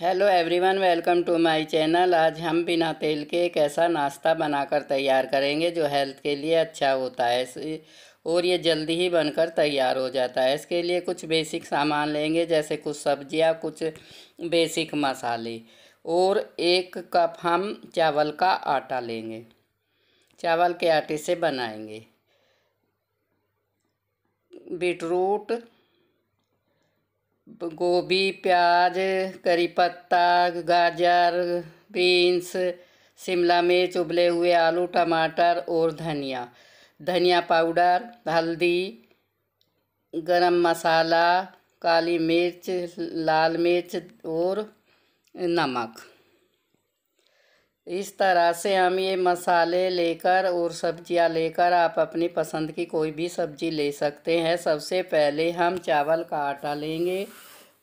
Hello everyone welcome to my channel आज हम बिना तेल के एक ऐसा नाश्ता बनाकर तैयार करेंगे जो हेल्थ के लिए अच्छा होता है। और ये जल्दी ही बनकर तैयार हो जाता है। इसके लिए कुछ बेसिक सामान लेंगे, जैसे कुछ सब्ज़ियाँ, कुछ बेसिक मसाले। और एक कप हम चावल का आटा लेंगे। चावल के आटे से बनाएँगे। बीटरूट गोभी, प्याज, करी पत्ता, गाजर, बीन्स, शिमला मिर्च, उबले हुए आलू, टमाटर और धनिया। धनिया पाउडर, हल्दी, गरम मसाला, काली मिर्च, लाल मिर्च और नमक। इस तरह से हम ये मसाले लेकर और सब्ज़ियाँ लेकर आप अपनी पसंद की कोई भी सब्ज़ी ले सकते हैं। सबसे पहले हम चावल का आटा लेंगे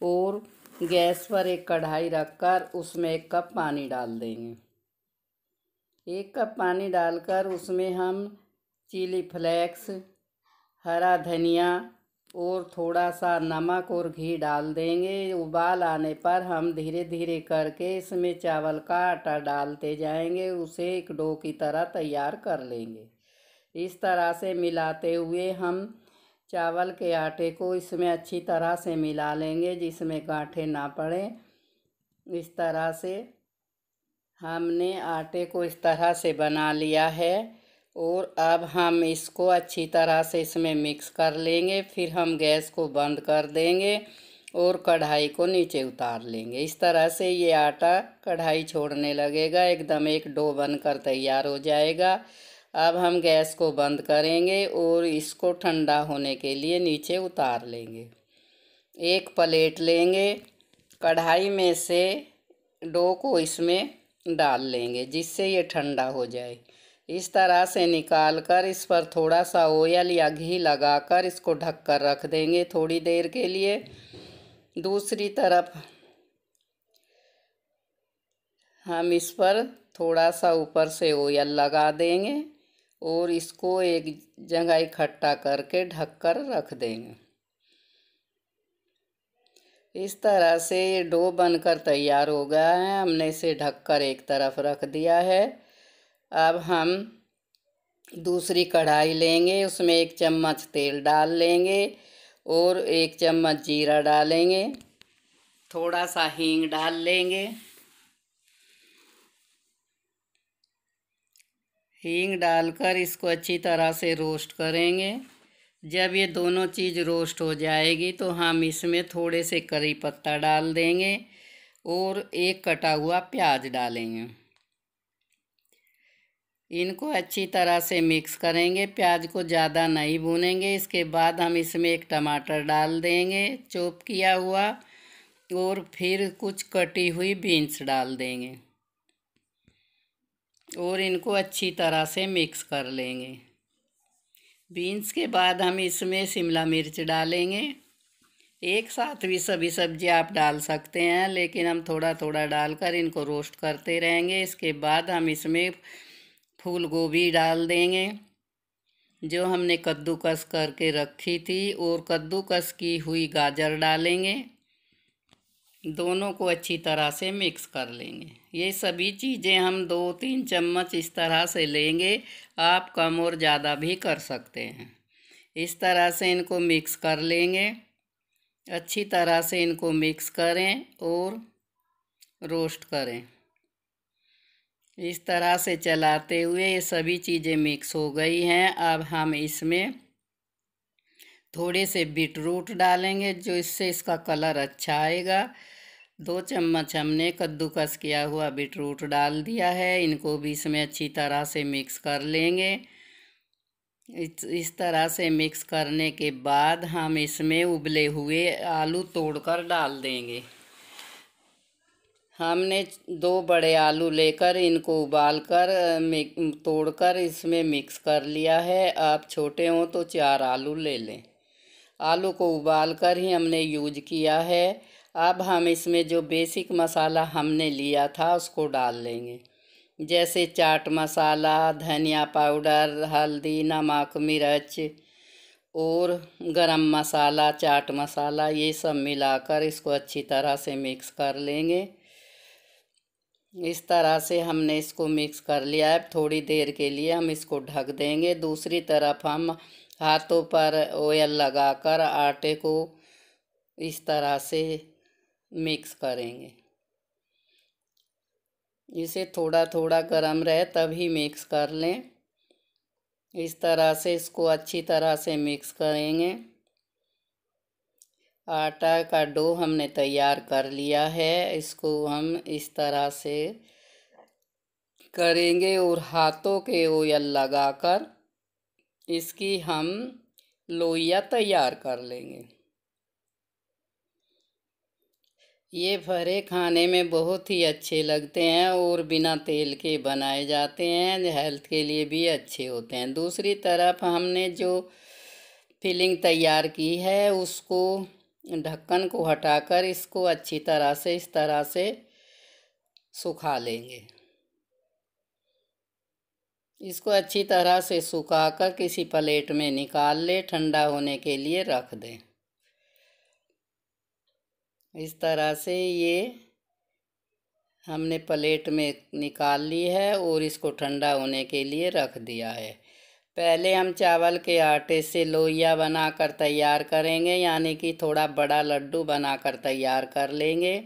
और गैस पर एक कढ़ाई रखकर उसमें एक कप पानी डाल देंगे। एक कप पानी डालकर उसमें हम चिली फ्लेक्स, हरा धनिया और थोड़ा सा नमक और घी डाल देंगे। उबाल आने पर हम धीरे धीरे करके इसमें चावल का आटा डालते जाएँगे। उसे एक डो की तरह तैयार कर लेंगे। इस तरह से मिलाते हुए हम चावल के आटे को इसमें अच्छी तरह से मिला लेंगे, जिसमें गांठें ना पड़े। इस तरह से हमने आटे को इस तरह से बना लिया है। और अब हम इसको अच्छी तरह से इसमें मिक्स कर लेंगे, फिर हम गैस को बंद कर देंगे और कढ़ाई को नीचे उतार लेंगे। इस तरह से ये आटा कढ़ाई छोड़ने लगेगा, एकदम एक डो बनकर तैयार हो जाएगा। अब हम गैस को बंद करेंगे और इसको ठंडा होने के लिए नीचे उतार लेंगे। एक प्लेट लेंगे, कढ़ाई में से डो को इसमें डाल लेंगे, जिससे ये ठंडा हो जाए। इस तरह से निकाल कर इस पर थोड़ा सा ऑयल या घी लगाकर इसको ढक कर रख देंगे थोड़ी देर के लिए। दूसरी तरफ़ हम इस पर थोड़ा सा ऊपर से ऑयल लगा देंगे और इसको एक जगह इकट्ठा करके ढक कर रख देंगे। इस तरह से ये डो बनकर तैयार हो गया है। हमने इसे ढककर एक तरफ़ रख दिया है। अब हम दूसरी कढ़ाई लेंगे, उसमें एक चम्मच तेल डाल लेंगे और एक चम्मच जीरा डालेंगे। थोड़ा सा हींग डाल लेंगे। हींग डालकर इसको अच्छी तरह से रोस्ट करेंगे। जब ये दोनों चीज़ रोस्ट हो जाएगी तो हम इसमें थोड़े से करी पत्ता डाल देंगे और एक कटा हुआ प्याज डालेंगे। इनको अच्छी तरह से मिक्स करेंगे, प्याज को ज़्यादा नहीं भूनेंगे। इसके बाद हम इसमें एक टमाटर डाल देंगे, चॉप किया हुआ, और फिर कुछ कटी हुई बीन्स डाल देंगे। और इनको अच्छी तरह से मिक्स कर लेंगे। बीन्स के बाद हम इसमें शिमला मिर्च डालेंगे। एक साथ भी सभी सब्ज़ी आप डाल सकते हैं, लेकिन हम थोड़ा थोड़ा डालकर इनको रोस्ट करते रहेंगे। इसके बाद हम इसमें फूल गोभी डाल देंगे। जो हमने कद्दूकस करके रखी थी और कद्दूकस की हुई गाजर डालेंगे। दोनों को अच्छी तरह से मिक्स कर लेंगे। ये सभी चीज़ें हम दो तीन चम्मच इस तरह से लेंगे। आप कम और ज़्यादा भी कर सकते हैं। इस तरह से इनको मिक्स कर लेंगे। अच्छी तरह से इनको मिक्स करें और रोस्ट करें। इस तरह से चलाते हुए ये सभी चीज़ें मिक्स हो गई हैं। अब हम इसमें थोड़े से बीटरूट डालेंगे, जो इससे इसका कलर अच्छा आएगा। दो चम्मच हमने कद्दूकस किया हुआ बीटरूट डाल दिया है। इनको भी इसमें अच्छी तरह से मिक्स कर लेंगे। इस इस तरह से मिक्स करने के बाद हम इसमें उबले हुए आलू तोड़कर डाल देंगे। हमने दो बड़े आलू लेकर इनको उबाल कर तोड़कर इसमें मिक्स कर लिया है। आप छोटे हों तो चार आलू ले लें। आलू को उबाल कर ही हमने यूज़ किया है। अब हम इसमें जो बेसिक मसाला हमने लिया था, उसको डाल लेंगे। जैसे चाट मसाला, धनिया पाउडर, हल्दी, नमक, मिर्च और गरम मसाला, चाट मसाला, ये सब मिलाकर इसको अच्छी तरह से मिक्स कर लेंगे। इस तरह से हमने इसको मिक्स कर लिया है। थोड़ी देर के लिए हम इसको ढक देंगे। दूसरी तरफ़ हम हाथों पर ऑयल लगाकर आटे को इस तरह से मिक्स करेंगे। इसे थोड़ा थोड़ा गरम रहे तभी मिक्स कर लें। इस तरह से इसको अच्छी तरह से मिक्स करेंगे। आटा का डो हमने तैयार कर लिया है। इसको हम इस तरह से करेंगे और हाथों के ओयल लगाकर इसकी हम लोइया तैयार कर लेंगे। ये फरे खाने में बहुत ही अच्छे लगते हैं और बिना तेल के बनाए जाते हैं, हेल्थ के लिए भी अच्छे होते हैं। दूसरी तरफ़ हमने जो फिलिंग तैयार की है, उसको ढक्कन को हटाकर इसको अच्छी तरह से, इस तरह से सुखा लेंगे। इसको अच्छी तरह से सुखाकर किसी प्लेट में निकाल ले, ठंडा होने के लिए रख दें। इस तरह से ये हमने प्लेट में निकाल ली है और इसको ठंडा होने के लिए रख दिया है। पहले हम चावल के आटे से लोइया बनाकर तैयार करेंगे, यानी कि थोड़ा बड़ा लड्डू बनाकर तैयार कर लेंगे।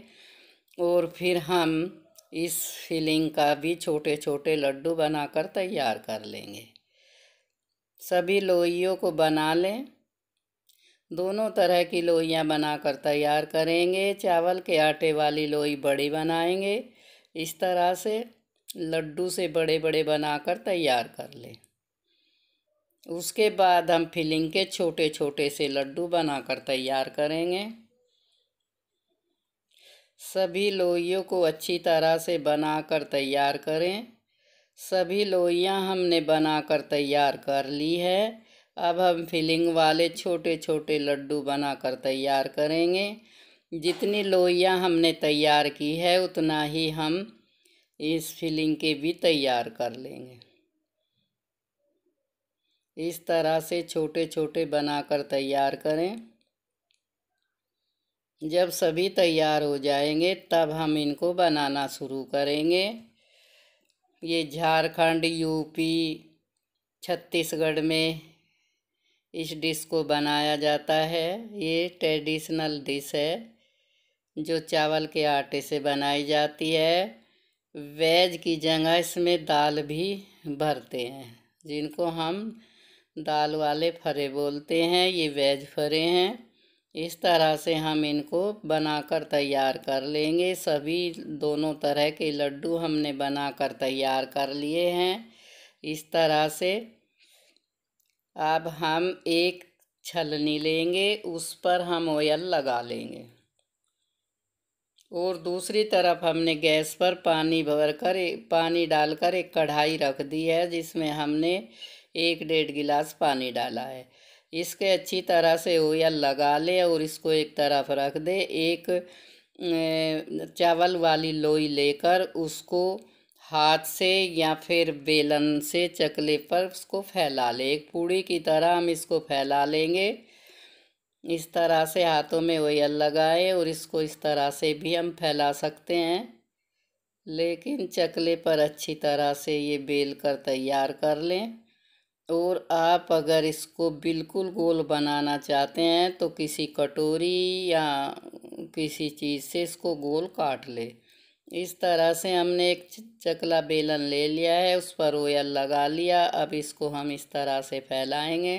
और फिर हम इस फिलिंग का भी छोटे छोटे लड्डू बनाकर तैयार कर लेंगे। सभी लोइयों को बना लें। दोनों तरह की लोइयाँ बनाकर तैयार करेंगे। चावल के आटे वाली लोई बड़ी बनाएँगे। इस तरह से लड्डू से बड़े बड़े बनाकर तैयार कर लें। उसके बाद हम फिलिंग के छोटे छोटे से लड्डू बनाकर तैयार करेंगे। सभी लोइयों को अच्छी तरह से बनाकर तैयार करें। सभी लोइयाँ हमने बनाकर तैयार कर ली है। अब हम फिलिंग वाले छोटे छोटे लड्डू बनाकर तैयार करेंगे। जितनी लोइयाँ हमने तैयार की है, उतना ही हम इस फिलिंग के भी तैयार कर लेंगे। इस तरह से छोटे छोटे बनाकर तैयार करें। जब सभी तैयार हो जाएँगे, तब हम इनको बनाना शुरू करेंगे। ये झारखंड, यूपी, छत्तीसगढ़ में इस डिश को बनाया जाता है। ये ट्रेडिशनल डिश है, जो चावल के आटे से बनाई जाती है। वेज की जगह इसमें दाल भी भरते हैं, जिनको हम दाल वाले फरे बोलते हैं, ये वेज फरे हैं। इस तरह से हम इनको बनाकर तैयार कर लेंगे। सभी दोनों तरह के लड्डू हमने बनाकर तैयार कर लिए हैं। इस तरह से अब हम एक छलनी लेंगे, उस पर हम ऑयल लगा लेंगे। और दूसरी तरफ़ हमने गैस पर पानी भरकर, पानी डालकर एक कढ़ाई रख दी है, जिसमें हमने एक डेढ़ गिलास पानी डाला है। इसके अच्छी तरह से ऑयल लगा ले और इसको एक तरफ़ रख दे। एक चावल वाली लोई लेकर उसको हाथ से या फिर बेलन से चकले पर उसको फैला ले। एक पूड़ी की तरह हम इसको फैला लेंगे। इस तरह से हाथों में ऑयल लगाए और इसको इस तरह से भी हम फैला सकते हैं। लेकिन चकले पर अच्छी तरह से ये बेल कर तैयार कर लें। और आप अगर इसको बिल्कुल गोल बनाना चाहते हैं तो किसी कटोरी या किसी चीज़ से इसको गोल काट ले। इस तरह से हमने एक चकला बेलन ले लिया है, उस पर ऑयल लगा लिया। अब इसको हम इस तरह से फैलाएँगे।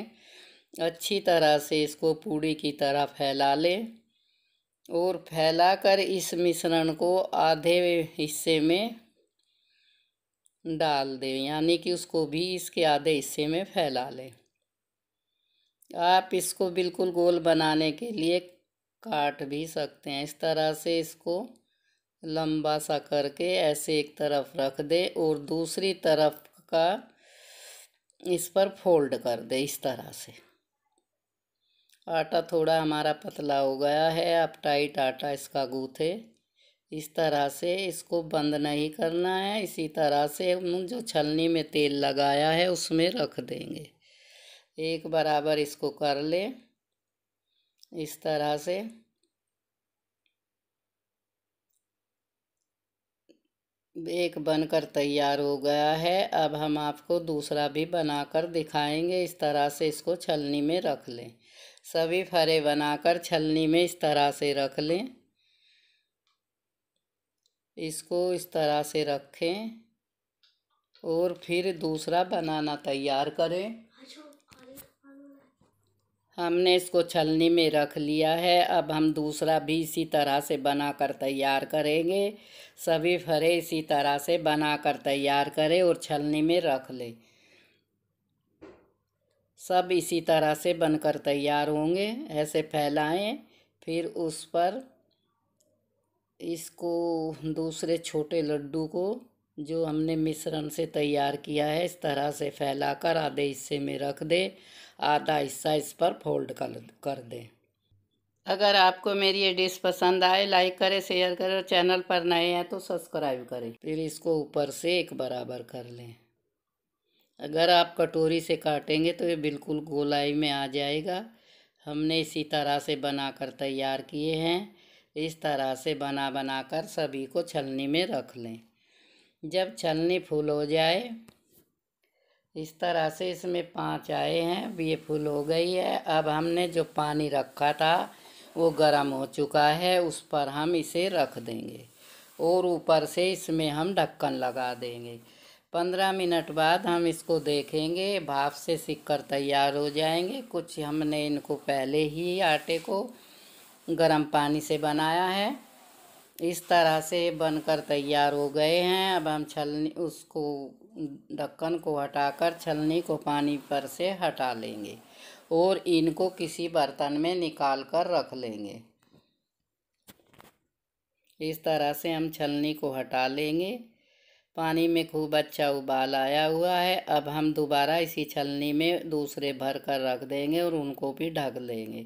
अच्छी तरह से इसको पूड़ी की तरह फैला लें। और फैलाकर इस मिश्रण को आधे हिस्से में डाल दें, यानी कि उसको भी इसके आधे हिस्से में फैला लें। आप इसको बिल्कुल गोल बनाने के लिए काट भी सकते हैं। इस तरह से इसको लंबा सा करके ऐसे एक तरफ़ रख दे और दूसरी तरफ़ का इस पर फोल्ड कर दे इस तरह से। आटा थोड़ा हमारा पतला हो गया है, आप टाइट आटा इसका गूथे। इस तरह से इसको बंद नहीं करना है। इसी तरह से हम जो छलनी में तेल लगाया है उसमें रख देंगे। एक बराबर इसको कर ले। इस तरह से। एक बनकर तैयार हो गया है। अब हम आपको दूसरा भी बनाकर दिखाएँगे। इस तरह से इसको छलनी में रख लें। सभी फरे बनाकर छलनी में इस तरह से रख लें। इसको इस तरह से रखें और फिर दूसरा बनाना तैयार करें। हमने इसको छलनी में रख लिया है। अब हम दूसरा भी इसी तरह से बनाकर तैयार करेंगे। सभी फरे इसी तरह से बनाकर तैयार करें और छलनी में रख लें। सब इसी तरह से बनकर तैयार होंगे। ऐसे फैलाएँ, फिर उस पर इसको दूसरे छोटे लड्डू को, जो हमने मिश्रण से तैयार किया है, इस तरह से फैलाकर आधे हिस्से में रख दे, आधा हिस्सा इस पर फोल्ड कर कर दें। अगर आपको मेरी ये डिश पसंद आए, लाइक करें, शेयर करें और चैनल पर नए हैं तो सब्सक्राइब करें। फिर इसको ऊपर से एक बराबर कर लें। अगर आप कटोरी से काटेंगे तो ये बिल्कुल गोलाई में आ जाएगा। हमने इसी तरह से बनाकर तैयार किए हैं। इस तरह से बना बना कर सभी को छलनी में रख लें। जब छलनी फुल हो जाए, इस तरह से इसमें पाँच आए हैं, अब ये फुल हो गई है। अब हमने जो पानी रखा था, वो गर्म हो चुका है, उस पर हम इसे रख देंगे और ऊपर से इसमें हम ढक्कन लगा देंगे। पंद्रह मिनट बाद हम इसको देखेंगे, भाप से सिक कर तैयार हो जाएँगे। कुछ हमने इनको पहले ही आटे को गर्म पानी से बनाया है। इस तरह से बनकर तैयार हो गए हैं। अब हम छलनी, उसको, ढक्कन को हटाकर छलनी को पानी पर से हटा लेंगे और इनको किसी बर्तन में निकाल कर रख लेंगे। इस तरह से हम छलनी को हटा लेंगे। पानी में खूब अच्छा उबाल आया हुआ है। अब हम दोबारा इसी छलनी में दूसरे भर कर रख देंगे और उनको भी ढक लेंगे।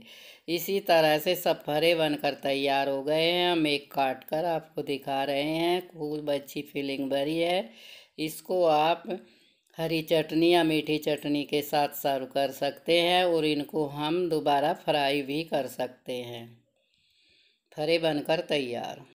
इसी तरह से सब फरे बनकर तैयार हो गए हैं। हम एक काट कर आपको दिखा रहे हैं। खूब अच्छी फीलिंग भरी है। इसको आप हरी चटनी या मीठी चटनी के साथ सर्व कर सकते हैं और इनको हम दोबारा फ्राई भी कर सकते हैं। फरे बनकर तैयार।